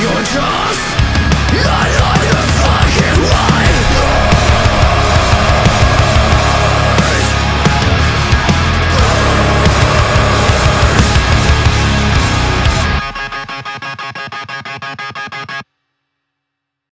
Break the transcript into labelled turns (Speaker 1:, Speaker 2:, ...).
Speaker 1: You're just